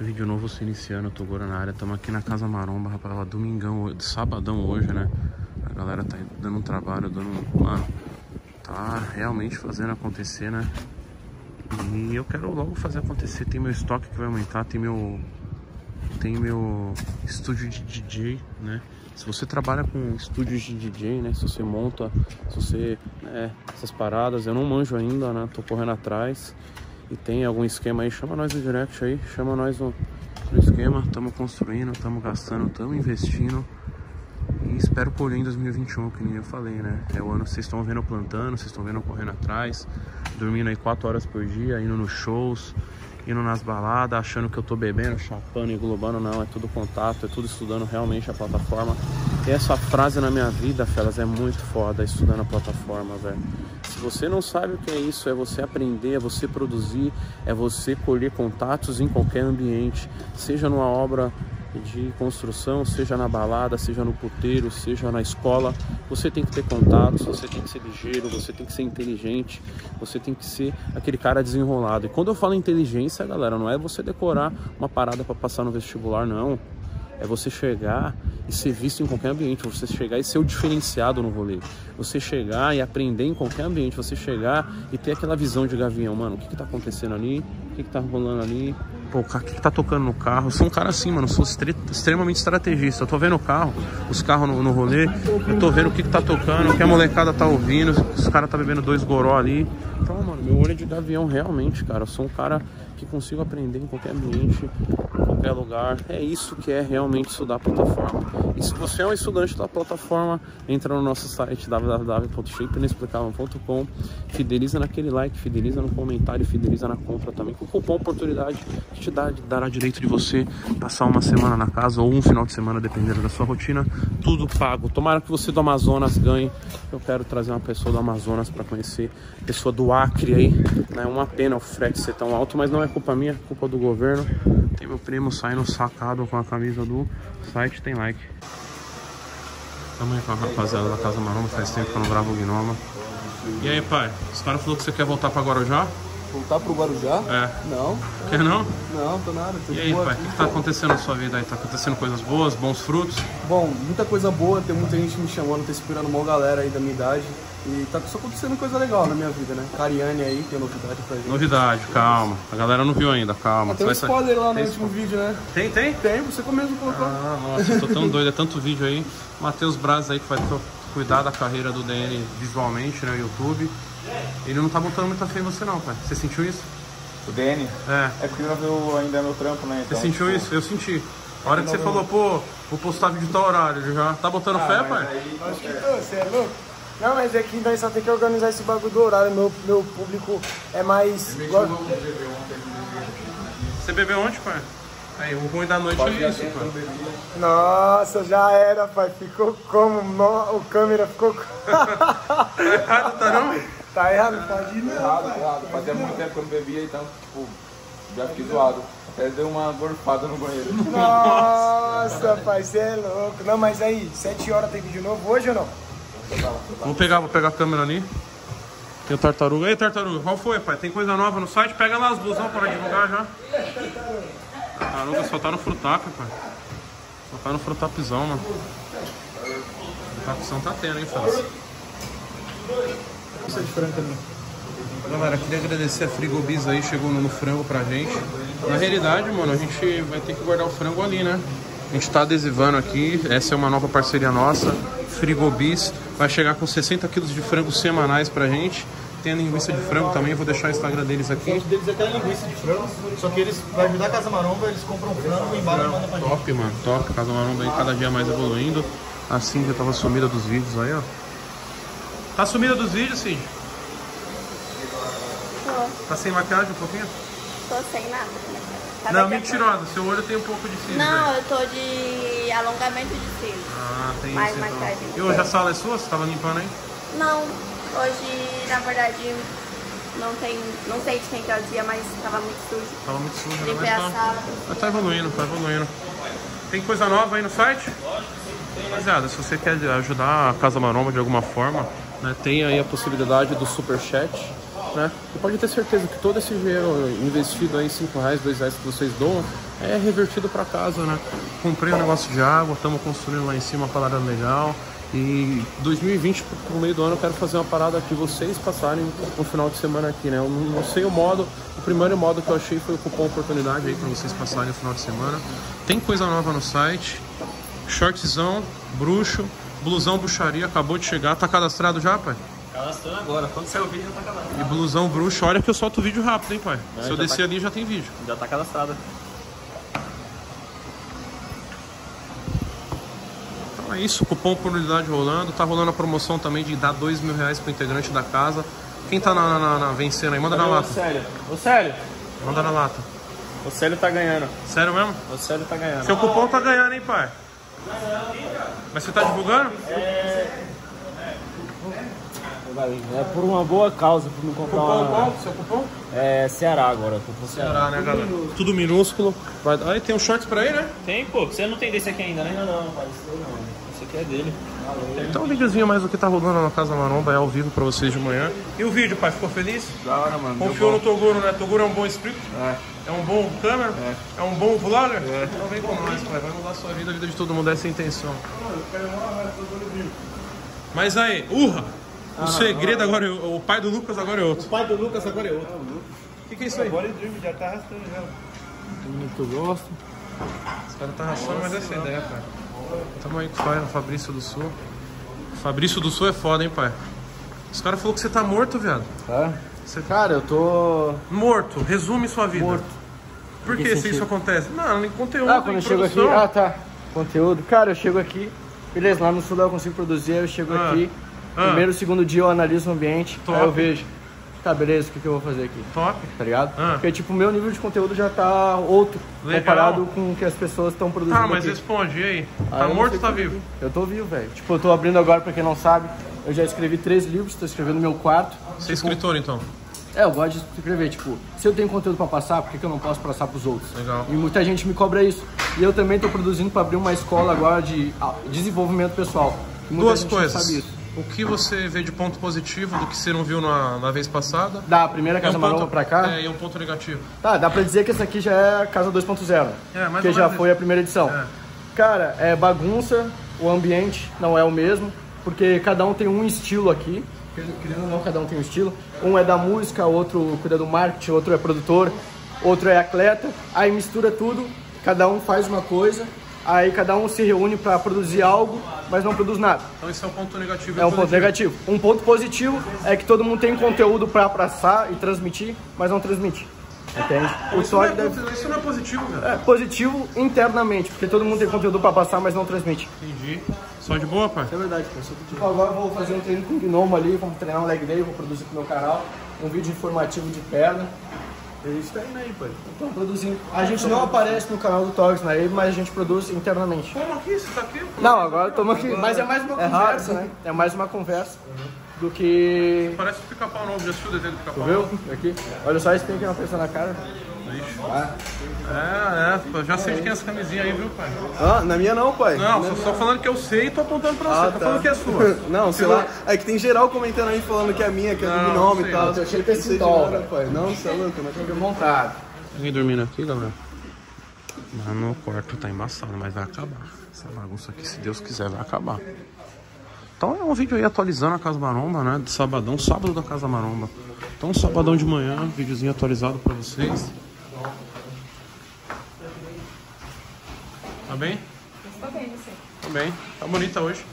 Vídeo novo se iniciando, tô agora na área, estamos aqui na Casa Maromba, rapaz, domingão, sabadão hoje, né? A galera tá dando um trabalho, dando, mano, tá realmente fazendo acontecer, né? E eu quero logo fazer acontecer, tem meu estoque que vai aumentar, tem meu, tem meu estúdio de DJ, né? Se você trabalha com estúdios de DJ, né? Se você monta, se você, né, essas paradas, eu não manjo ainda, né? Tô correndo atrás e tem algum esquema aí, chama nós no direct aí, chama nós no, no esquema, estamos construindo, estamos gastando, estamos investindo e espero colher em 2021, que nem eu falei, né? É o ano que vocês estão vendo plantando, vocês estão vendo correndo atrás, dormindo aí 4 horas por dia, indo nos shows, indo nas baladas, achando que eu tô bebendo, chapando e globando, não, é tudo contato, é tudo estudando realmente a plataforma. E essa frase na minha vida, Felas, é muito foda, estudando a plataforma, velho. Se você não sabe o que é isso, é você aprender, é você produzir, é você colher contatos em qualquer ambiente, seja numa obra de construção, seja na balada, seja no puteiro, seja na escola, você tem que ter contatos, você tem que ser ligeiro, você tem que ser inteligente, você tem que ser aquele cara desenrolado. E quando eu falo inteligência, galera, não é você decorar uma parada para passar no vestibular, não. É você chegar e ser visto em qualquer ambiente, você chegar e ser o diferenciado no rolê. Você chegar e aprender em qualquer ambiente, você chegar e ter aquela visão de gavião, mano, o que que tá acontecendo ali? O que que tá rolando ali? Pô, o que, que tá tocando no carro? Eu sou um cara assim, mano, sou extremamente estrategista. Eu tô vendo o carro, os carros no, no rolê, eu tô vendo o que, que tá tocando, o que a molecada tá ouvindo, os caras tá bebendo dois goró ali. Então, mano, meu olho é de gavião realmente, cara. Eu sou um cara que consigo aprender em qualquer ambiente, qualquer lugar. É isso que é realmente estudar a plataforma. E se você é um estudante da plataforma, entra no nosso site www.shapeinexplicável.com, fideliza naquele like, fideliza no comentário, fideliza na compra também. Com o cupom oportunidade que te dá, dará direito de você passar uma semana na casa ou um final de semana, dependendo da sua rotina, tudo pago. Tomara que você do Amazonas ganhe. Eu quero trazer uma pessoa do Amazonas para conhecer, pessoa do Acre aí. É uma pena o frete ser tão alto, mas não é culpa minha, é culpa do governo. Tem meu primo saindo sacado com a camisa do site, tem like. Tamo aí com a rapaziada da Casa Maromba, faz tempo que eu não gravo o Gnoma. E aí, pai? Os caras falaram que você quer voltar pra Guarujá? Voltar pro Guarujá? É. Não. Quer não? Não, tô nada. Tô e aí, pai, o que, que tá acontecendo na sua vida aí? Tá acontecendo coisas boas, bons frutos? Bom, muita coisa boa, tem muita gente me chamando, tá inspirando uma galera aí da minha idade. E tá só acontecendo coisa legal na minha vida, né? Cariane aí, tem novidade pra gente. Novidade, calma. A galera não viu ainda, calma. Ah, tem um spoiler lá no tem último vídeo, né? Tem, tem? Tem, você mesmo colocou. Ah, nossa, eu tô tão doido, é tanto vídeo aí. Matheus Braz aí que vai cuidar da carreira do DN visualmente, né, YouTube. Ele não tá botando muita fé em você não, pai. Você sentiu isso? O DN? É. É porque não viu ainda meu trampo, né? Então, você sentiu tipo... isso? Eu senti. A hora que você falou, pô, vou postar vídeo tal horário, já tá botando ah, fé, pai? Aí... Acho que você é louco. Não, mas é que nós só tem que organizar esse bagulho do horário. Meu, meu público é mais. Você bebeu ontem, pai? Aí, o ruim da noite é isso, pai. Nossa, já era, pai. Ficou como? No, o câmera ficou. tá errado, tá não? Tá errado, pode ir não. Errado, errado. Fazia muito tempo que eu não bebia, então, tipo, já fiquei zoado. Até deu uma gorfada no banheiro. Nossa, pai, você é louco. Não, mas aí, 7 horas tem vídeo novo hoje ou não? Vou pegar, vou pegar a câmera ali. Tem o tartaruga. Ei, tartaruga, qual foi, pai? Tem coisa nova no site? Pega lá as blusão para divulgar já. Tartaruga só tá no frutap, pai. Só tá no frutapzão, mano. Frutapzão tá tendo, hein, Faz. Isso é de frango também. Galera, queria agradecer a Frigobis aí, chegou no, no frango pra gente. Na realidade, mano, a gente vai ter que guardar o frango ali, né? A gente tá adesivando aqui, essa é uma nova parceria nossa. Frigobis vai chegar com 60 quilos de frango semanais pra gente. Tem a linguiça de frango também, vou deixar o Instagram deles aqui. O deles é até linguiça de frango, só que eles, pra ajudar a Casa Maromba, eles compram frango e embalam e mandam pra gente. Top, mano, top. Casa Maromba aí cada dia mais evoluindo. Assim já tava sumida dos vídeos aí, ó. Tá sumida dos vídeos, Cid? Tô. Tá sem maquiagem um pouquinho? Tô sem nada. Tá não, mentirosa. Seu olho tem um pouco de cílios. Não, eu tô de alongamento de cílios. Ah, tem mais isso. maquiagem. Então. E hoje a sala é sua? Você tava limpando aí? Não, hoje, na verdade, não tem, não sei de quem que é o dia, mas tava muito sujo. Tava muito sujo, né? Limpei a tá, sala. Mas tá evoluindo, tá evoluindo. Tem coisa nova aí no site? Rapaziada, se você quer ajudar a Casa Maromba de alguma forma, né, tem aí a possibilidade do super chat né? E pode ter certeza que todo esse dinheiro investido aí, 5 reais, 2 reais que vocês doam, é revertido para casa, né? Comprei um negócio de água, estamos construindo lá em cima uma parada legal. E 2020, pro meio do ano, eu quero fazer uma parada que vocês passarem um final de semana aqui, né? Eu não sei o modo, o primeiro modo que eu achei foi o cupom oportunidade aí para vocês passarem o final de semana. Tem coisa nova no site, shortzão, bruxo, blusão bruxaria, acabou de chegar, tá cadastrado já, pai? Cadastrando agora, quando sair o vídeo já tá cadastrado. E blusão bruxo, olha que eu solto o vídeo rápido, hein, pai? É, Se eu já descer tá- ali já tem vídeo. Já tá cadastrado. Então é isso, cupom oportunidade rolando. Tá rolando a promoção também de dar dois mil reais pro integrante da casa. Quem tá na, na, na vencendo aí? Manda na Ô lata. Célio, ô Célio, Manda na lata. o Célio tá ganhando. Sério mesmo? O Célio tá ganhando. Seu cupom tá ganhando, hein, pai? Mas você tá divulgando? É por uma boa causa, por não comprar Cupom uma... qual? Seu cupom? É Ceará agora, com Ceará. Será, né, galera? Tudo minúsculo. Vai... Aí tem um shorts pra aí, né? Tem, pô, você não tem desse aqui ainda, né? Não, não, não. Esse aqui é dele. Então um videozinho mais do que tá rolando na Casa Maromba é ao vivo pra vocês de manhã. E o vídeo, pai? Ficou feliz? Da hora, mano. Confiou no Toguro, né? Toguro é um bom script? É. É um bom câmera? É. um bom vlogger? Então vem com nós, pai. Vai mudar a sua vida, a vida de todo mundo. Essa é a intenção. Mas aí, urra! O segredo agora é o o pai do Lucas agora é outro. O pai do Lucas agora é outro. O que, que é isso aí? já tá arrastando já. Muito gosto. Os caras tá rachando, mas essa é a ideia, cara. Tamo aí com o pai, o Fabrício do Sul. Fabrício do Sul é foda, hein, pai? Os caras falaram que você tá morto, viado. Tá? Você Cara, eu tô morto. Resume sua vida. morto. Por que, que se isso acontece? Não, em conteúdo, Ah, quando eu chego aqui. Ah, tá. Conteúdo. Cara, eu chego aqui. Beleza, lá no sul eu consigo produzir, eu chego Ah. aqui. Ah. Primeiro, segundo dia eu analiso o ambiente. Top. Aí eu vejo. Tá, beleza, o que, que eu vou fazer aqui? Top. Tá ligado? Ah. Porque, tipo, o meu nível de conteúdo já tá outro Legal. comparado com o que as pessoas estão produzindo. Tá, mas aqui. responde, e aí? Tá morto ou tá vivo? Eu tô vivo, velho. Tipo, eu tô abrindo agora, pra quem não sabe. Eu já escrevi três livros, tô escrevendo no meu quarto. Você é escritor, então. É, eu gosto de escrever, tipo, se eu tenho conteúdo pra passar, por que, que eu não posso passar pros outros? Legal. E muita gente me cobra isso. E eu também tô produzindo pra abrir uma escola agora de ah, desenvolvimento pessoal. Muita Duas coisas. O que você vê de ponto positivo do que você não viu na, na vez passada? Da primeira E Casa um Maromba pra cá, É, e um ponto negativo. tá, dá pra dizer que essa aqui já é a Casa 2.0. É, mais que já foi isso. a primeira edição. É. Cara, é bagunça, o ambiente não é o mesmo, porque cada um tem um estilo aqui. Querendo ou não, cada um tem um estilo. Um é da música, outro cuida do marketing, outro é produtor, outro é atleta. Aí mistura tudo, cada um faz uma coisa, aí cada um se reúne para produzir algo, mas não produz nada. Então esse é o ponto negativo. É um ponto negativo. Um ponto positivo é que todo mundo tem conteúdo para passar e transmitir, mas não transmite. Entende? O Isso não, é, Todd deve... isso não é positivo, cara. É positivo internamente, porque todo mundo tem conteúdo pra passar, mas não transmite. Entendi. Só de boa, pai? É verdade, cara. Tipo, agora eu vou fazer um treino com o Gnomo ali, vamos treinar um leg day, vou produzir pro meu canal, um vídeo informativo de perna. É isso aí, né, pai? Então, produzindo. A gente não aparece no canal do Togs na Abe, mas a gente produz internamente. Como aqui? Você tá aqui? Não, agora estamos aqui. Mas é mais uma conversa, né? É mais uma conversa do que. Parece o pica-pau novo. Já assistiu o desenho do pica-pau? viu? Aqui. Olha só esse tem aqui uma pessoa na cara. É, é. pô, Já sei de quem é essa camisinha aí, viu, pai? Ah, na minha não, pai. Não, só, só falando que eu sei e tô apontando pra você. Ah, tô tá. falando que é sua. Não, sei lá. É que tem geral comentando aí falando que é minha, que é do Gnome sei e tal. Eu achei sei esse de dó, nada, velho. pai. Não, você é louco, não Fica montado. Ninguém dormindo aqui, galera? Mano, o quarto tá embaçado, mas vai acabar. Essa bagunça aqui, se Deus quiser, vai acabar. Então é um vídeo aí atualizando a Casa Maromba, né? De sabadão, sábado da Casa Maromba. Então, sabadão de manhã, videozinho atualizado pra vocês. Bem? Estou bem, você. Tá bem. Tá bonita hoje.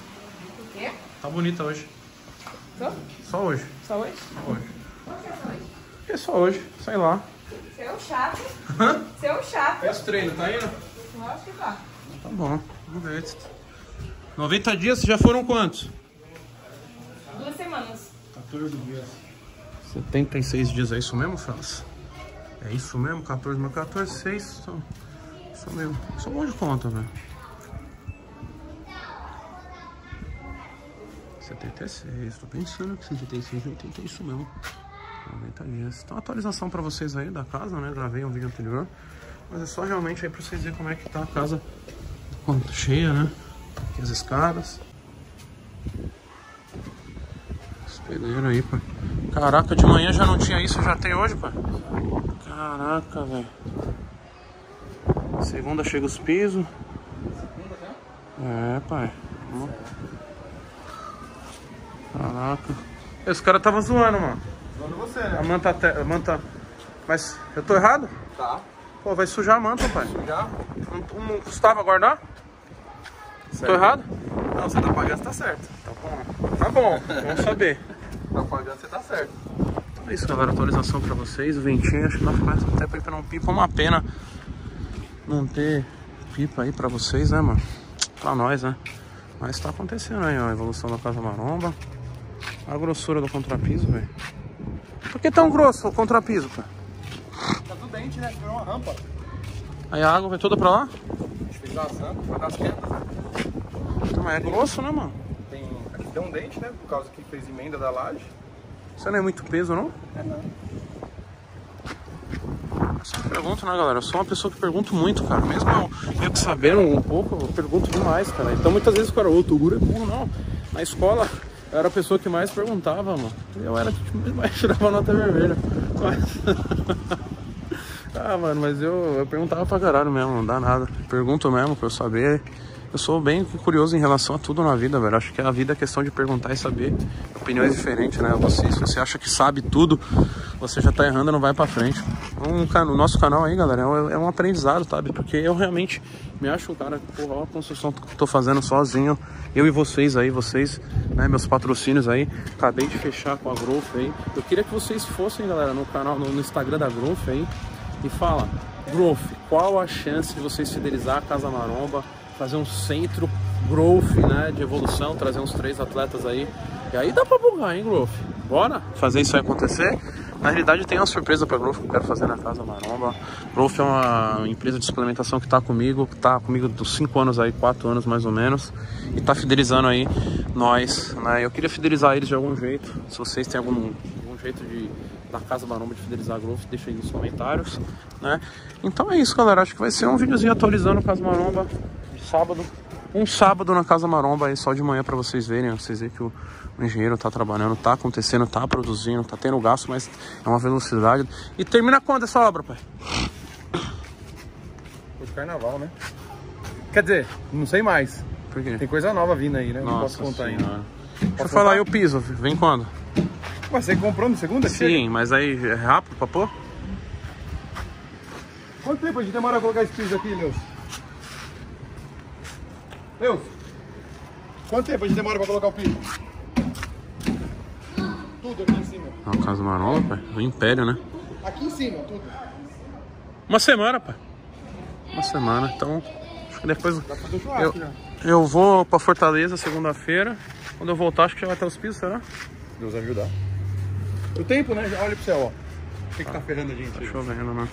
O quê? Tá bonita hoje. Tô? Só hoje. Só hoje? Hoje. Por que só hoje? Sei lá. Seu chato. Seu chato. Fez treino, tá indo? Eu acho que tá. Tá bom, vamos ver. 90 dias já foram quantos? Duas semanas. 14 dias. 76 dias, é isso mesmo, França? É isso mesmo? 14 mais 14, 6. São, é um monte de conta, velho. 76, tô pensando que 76 e 80 é isso mesmo. 90 dias. Então, atualização pra vocês aí da casa, né? Gravei um vídeo anterior. Mas é só realmente aí pra vocês verem como é que tá a casa quando cheia, né? Aqui as escadas. Pedreiro aí, pai. Caraca, de manhã já não tinha isso, já tem hoje, pai. Caraca, velho. Segunda chega os pisos. É, pai. Caraca. Esse cara tava zoando, mano. Zoando você, A né? manta, te- a manta. Mas eu tô errado? Tá. Pô, vai sujar a manta, pai. Já? Não, não custava guardar? Tô errado? Não, você tá pagando, você tá certo. Tá bom. Tá bom, vamos saber. Tá pagando, você tá certo. Então é isso, galera. Atualização pra vocês. O ventinho, acho que nós começa até pra ir pra um pipa. Uma pena não ter pipa aí pra vocês, né, mano? Pra nós, né? Mas tá acontecendo aí, ó. A evolução da Casa Maromba. A grossura do contrapiso, velho. Por que tão grosso o contrapiso, cara? Tá tudo dente, né? Virou uma rampa. Aí a água vai toda pra lá? A gente fez uma rampa pra dar as quedas? Então, mas é grosso, né, mano? Tem... Aqui tem um dente, né? Por causa que fez emenda da laje. Isso não é muito peso, não? É não. Eu só pergunto, né, galera? Eu sou uma pessoa que pergunto muito, cara. Mesmo eu meio que sabendo um pouco, eu pergunto demais, cara. Então muitas vezes o cara, ô, Toguro é burro, não. Na escola, eu era a pessoa que mais perguntava, mano. Eu era que mais tirava nota vermelha. Mas... ah, mano, mas eu, eu perguntava pra caralho mesmo, não dá nada. Pergunto mesmo pra eu saber. Eu sou bem curioso em relação a tudo na vida, velho. Acho que a vida é questão de perguntar e saber. Opiniões diferentes, né? Você, se você acha que sabe tudo, você já tá errando, não vai pra frente. Um, o nosso canal aí, galera, é um, é um aprendizado, sabe? Porque eu realmente me acho o cara, porra, olha a construção que eu tô fazendo sozinho. Eu e vocês aí, vocês, né, meus patrocínios aí. Acabei de fechar com a Growth aí. Eu queria que vocês fossem, galera, no canal, no, no Instagram da Growth aí. E fala, Growth, qual a chance de vocês fidelizar a Casa Maromba, fazer um centro Growth, né, de evolução, trazer uns três atletas aí. E aí dá pra bugar, hein, Growth? Bora fazer isso aí acontecer? Na realidade tem uma surpresa pra Growth que eu quero fazer na Casa Maromba. Growth é uma empresa de suplementação que tá comigo, que tá comigo dos 5 anos aí, 4 anos mais ou menos. E tá fidelizando aí nós, né? Eu queria fidelizar eles de algum jeito. Se vocês têm algum, algum jeito de da Casa Maromba de fidelizar a Growth, deixa aí nos comentários, né? Então é isso, galera. Acho que vai ser um videozinho atualizando a Casa Maromba sábado. Um sábado na Casa Maromba aí, só de manhã pra vocês verem. Vocês verem que o, o engenheiro tá trabalhando, tá acontecendo, tá produzindo, tá tendo gasto, mas é uma velocidade. E termina quando essa obra, pai? Foi de carnaval, né? Quer dizer, não sei mais. Por quê? Tem coisa nova vindo aí, né? não posso Nossa contar ainda. Deixa eu Posso falar contar? aí o piso, vem quando? Mas você comprou no segunda? Sim, mas aí é rápido pra pôr? Quanto tempo a gente demora a colocar esse piso aqui, Leus? Leus? Quanto tempo a gente demora pra colocar o piso? Tudo aqui em cima. É uma Casa Maromba, pai. O Império, né? Aqui em cima, tudo. Uma semana, pai. Uma semana, então. Acho que depois. O Eu, já. eu vou pra Fortaleza segunda-feira. Quando eu voltar, acho que já vai ter os pisos, será? Deus vai ajudar. O tempo, né? Olha pro céu, ó. O que, que tá ferrando a gente? Tá chovendo, né?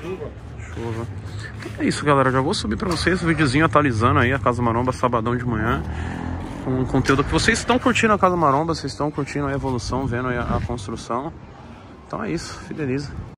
Chuva. Então é isso, galera. Já vou subir pra vocês o videozinho atualizando aí a Casa Maromba sabadão de manhã. Com um conteúdo que vocês estão curtindo a Casa Maromba, vocês estão curtindo a evolução, vendo a, a construção. Então é isso, fideliza.